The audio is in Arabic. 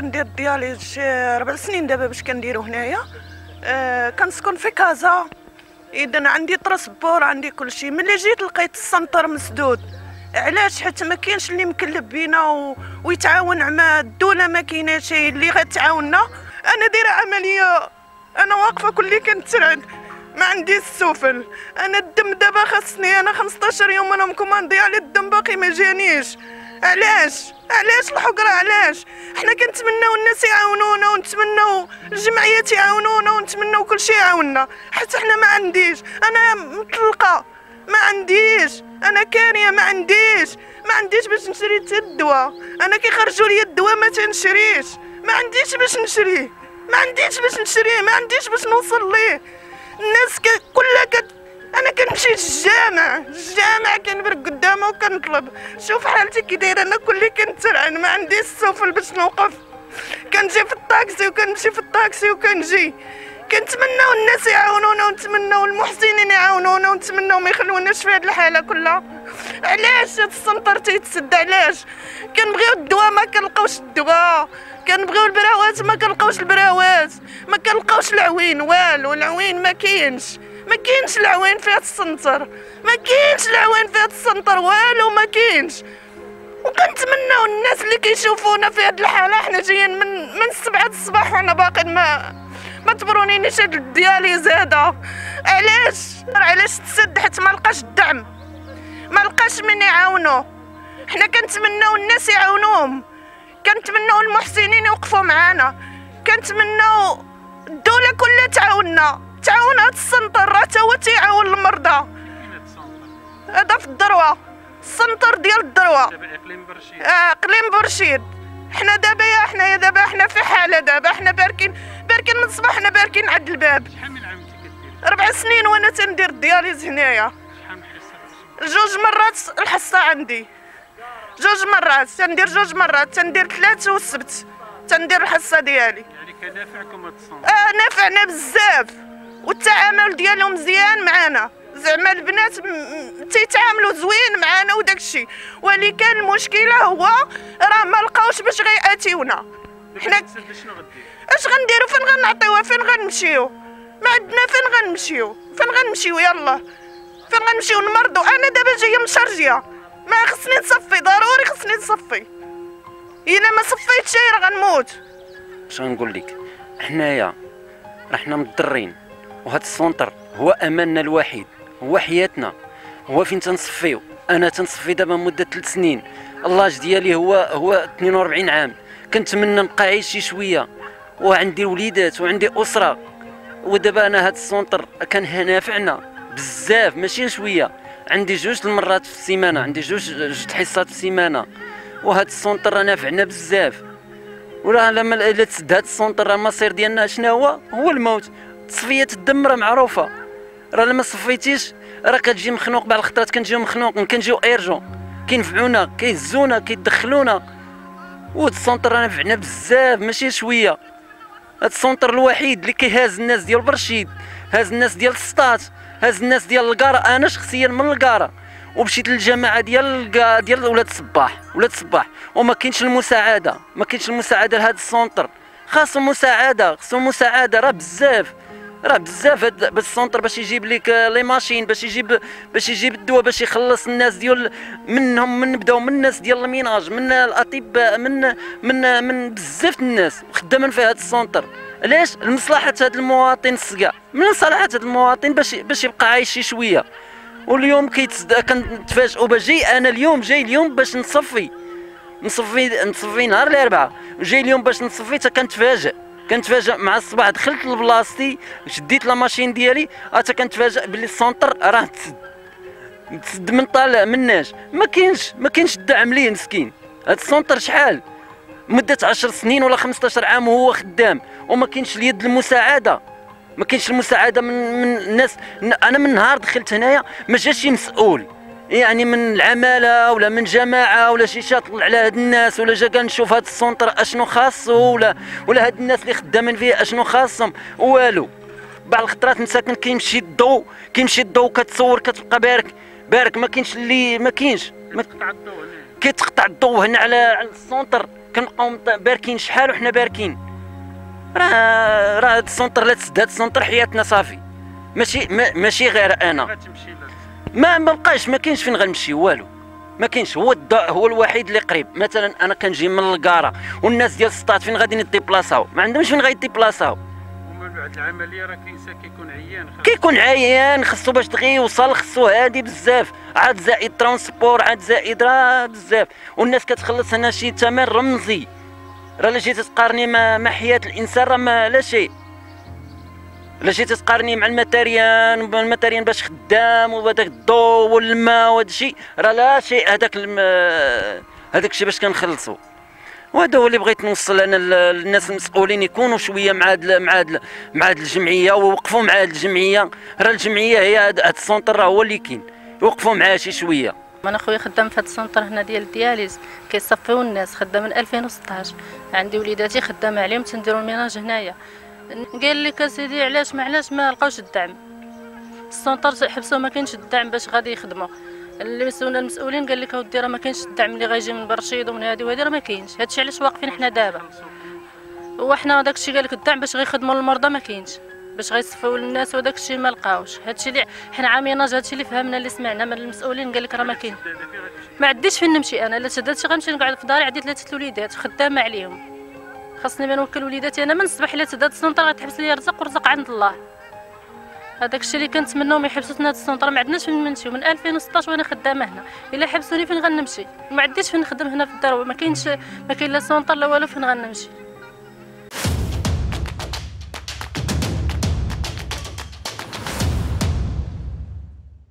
كندير ال dialyse شي ربع سنين دابا باش كنديرو هنايا. آه كنسكن في كازا. إذا عندي transport عندي كل شيء ملي جيت لقيت ال centre مسدود. علاش؟ حيت ما كاينش اللي مكلف بينا و... ويتعاون مع الدولة ما كايناش اللي غتعاوننا. أنا دايرة عملية. أنا واقفة كلي كنترعد. ما عندي السيف. أنا الدم دابا خاصني أنا 15 يوم أنا مcommandي على الدم باقي ما جانيش. علاش؟ علاش الحقرة؟ علاش؟ حنا كنتمناو الناس يعاونونا ونتمناو الجمعيات يعاونونا ونتمناو كل شيء يعاوننا. حتى حنا ما عنديش. أنا مطلقة. ما عنديش. أنا كارية. ما عنديش. ما عنديش باش نشري حتى الدواء. أنا كيخرجوا لي الدواء ما تنشريش. ما عنديش باش نشريه. ما عنديش باش نشريه. ما عنديش باش نوصل ليه. الناس. كلها كت... أنا كنمشي للجامع. الجامع كنبرك قدامه وكنطلب. شوف حالتي كي دايرة أنا كلي كنترعن ما عنديش السفل باش نوقف. كنجي في الطاكسي وكنمشي في الطاكسي وكنجي. كنتمناو الناس يعاونونا ونتمناو المحسنين يعاونونا ونتمناو ما يخلوناش في هذه الحالة كلها. علاش هاد السنتر تيتسد؟ علاش؟ كنبغيو الدواء ما كنلقاوش الدواء. كنبغيو البراوات ما كنلقاوش البراوات. ما كنلقاوش العوين. والو العوين ما كاينش. ما كاينش العوين في هاد السنتر. ما كاينش العوين في هاد ال centre والو ما كاينش. وكنتمناو الناس اللي كيشوفونا في هاد الحالة حنا جايين من من السبعة الصباح وأنا باقي ما ما تبرونينيش هاد ال dialyse هذا علاش؟ علاش تسد حيت ما لقاش الدعم؟ ما لقاش من يعاونو. حنا كنتمناو الناس يعاونوهم. كنتمناو المحسنين يوقفوا معانا. كنتمناو الدولة كلها تعاوننا. تعاون هاد ال centre راه تا هو تيعاون المرضى. هذا في الدروة ال centre ديال الدروة. آه اقليم برشيد. حنا دابا يا حنايا دابا حنا في حالة دابا حنا باركين باركين من الصباح حنا باركين عند الباب. شحال من عام ربع سنين وأنا تندير ال dialyse هنايا. جوج مرات الحصة عندي. جوج مرات تندير جوج مرات تندير ثلاث والسبت تندير الحصة ديالي. يعني كنافعكم هاد الصنف. آه نافعنا بزاف. والتعامل ديالهم مزيان معنا زعما البنات تيتعاملوا زوين معنا وداك الشيء ولكن المشكلة هو راه ما لقاوش باش غياتيونا حنا اش غنديروا فين غنعطيوها؟ فين غنمشيو؟ ما عندنا فين غنمشيو؟ فين غنمشيو؟ يلا. فين غنمشيو نمرضوا أنا دابا جاية مشرجيه ما خصني نصفي ضروري خصني نصفي. إلا ما صفيتش راه غنموت. اش غنقول لك؟ حنايا راه حنا مضرورين وهذا ال centre هو اماننا الوحيد هو حياتنا هو فين تنصفيو؟ أنا تنصفي دابا مدة ثلاث سنين. l'âge ديالي هو هو 42 عام. كنتمنى نبقى عايش شي شوية. وعندي وليدات وعندي أسرة. ودابا أنا هذا ال centre كان نافعنا بزاف ماشي شوية. عندي جوج المرات في السيمانة عندي جوج جوج حصات في السيمانة. وهذا ال centre راه نافعنا بزاف. وراه لما الا تسد هاد ال centre المصير ديالنا شنو هو؟ هو الموت. تصفيه الدم راه معروفة. راه لما صفيتيش راه كتجي مخنوق بعض الخطرات كنجيو مخنوق كنجيو urgence كينفعونا كيهزونا كيدخلونا وهاد ال centre راه نفعنا بزاف ماشي شوية. هاد ال centre الوحيد اللي كيهاز الناس ديال برشيد هاز الناس ديال السطات هاز الناس ديال الكاره أنا شخصيا من الكاره ومشيت للجماعة ديال ديال ولاد الصباح ولاد الصباح وما كاينش المساعدة ما كاينش المساعدة لهذا ال centre. خاصهم مساعده خاصهم مساعده راه بزاف. راه بزاف هاد باش ال centre باش يجيب لك آه، les machines باش يجيب باش يجيب الدواء باش يخلص الناس ديال منهم من نبداو من الناس ديال ال ménage من الأطباء من من من بزاف الناس خدامين في هذا ال centre. علاش؟ لمصلحة هذا المواطن الصقع من مصلحه هذا المواطن باش باش يبقى عايش شي شوية. واليوم كنتفاجئوا باش جاي أنا اليوم جاي اليوم باش نصفي. نصفي نصفي نهار الأربعاء. وجاي اليوم باش نصفي حتى كنتفاجئ. كنتفاجئ مع الصباح دخلت لبلاصتي شديت la machine ديالي حتى كنتفاجئ باللي ال centre راه تسد تسد من طالع مناش ما كاينش ما كاينش الدعم ليه مسكين. هاد ال centre شحال؟ مدة 10 سنين ولا 15 عام وهو خدام وما كاينش اليد المساعدة. ما كاينش المساعدة من من الناس. أنا من نهار دخلت هنايا ما جاش مسؤول. يعني من العمالة ولا من جماعة ولا شي شاط على هاد الناس ولا جا كان نشوف هاد ال centre أشنو خاصو ولا ولا هاد الناس اللي خدامين فيه أشنو خاصهم. والو بعض الخطرات مساكن كيمشي الضو كيمشي الضو كتصور كتبقى بارك بارك ما كاينش اللي ما كاينش الضوء كيتقطع الضوء هنا. على على ال centre. كنبقاو باركين شحال وحنا باركين؟ راه راه هاد ال centre لا تسد هاد ال centre حياتنا صافي. ماشي ما ماشي غير أنا. ما ما بقاش ما كاينش فين غنمشي والو. ما كاينش. هو الدا هو الوحيد اللي قريب. مثلا أنا كنجي من الكاره والناس ديال السطات فين غادي يديبلاصاو ما عندهمش فين غيديبلاصاو ومن بعد العملية راه كاين كيكون عيان كيكون عيان خصو باش تغي يوصل خصو هادي بزاف. عاد زائد transport عاد زائد راه بزاف. والناس كتخلص هنا شي ثمن رمزي. راه الا جيتي تقارني مع مع حياة الإنسان راه ما لا شيء الا جيتي تقارني مع ال matériel ال matériel باش خدام وهذاك الضوء والماء وهذا الشيء راه لا شيء هذاك. هذاك الشيء باش كنخلصوا وهذا هو اللي بغيت نوصل أنا لل- للناس المسؤولين يكونوا شوية مع هاد مع هاد مع هاد الجمعية ويوقفوا مع هاد الجمعية. راه الجمعية هي هاد هاد ال centre راه هو اللي كاين. يوقفوا معاه شي شوية. أنا خويا خدام في هذا ال centre هنا ديال ال dialyse كيصفيو الناس خدام من 2016 عندي وليداتي خدامة عليهم تنديروا ال ménage هنايا. قال لك أسيدي علاش ما علاش ما لقاوش الدعم؟ ال centre حبسوا ما كاينش الدعم باش غادي يخدموا اللي مسؤولين المسؤولين قال لك اودي راه ما كاينش الدعم اللي غيجي من برشيد ومن هادي وهادي راه ما كاينش. هادشي علاش واقفين حنا دابا؟ وحنا داك الشيء قال لك الدعم باش غيخدموا المرضى ما كاينش. باش غيصفوا للناس وداك الشيء ما لقاوش. هادشي اللي حنا عاميناج هادشي اللي فهمنا اللي سمعنا من المسؤولين قال لك راه ما كاين. ما عنديش فين نمشي أنا الا تشدات شي غنمشي نقعد في داري عندي ثلاثة الوليدات خدامة عليهم. خاصني ما نوكل وليداتي أنا من الصباح إلا تدات السونطر غتحبس لي رزق ورزق عند الله. هذاك الشيء اللي كنتمناو ما يحبسوا هاد السونطر ما عندناش فين نمشيو. من 2016 وأنا خدامة هنا. إلا حبسوني فين غنمشي؟ ما عنديش فين نخدم هنا في الدار ما كاينش ما كاين لا سونطر لا والو فين غنمشي؟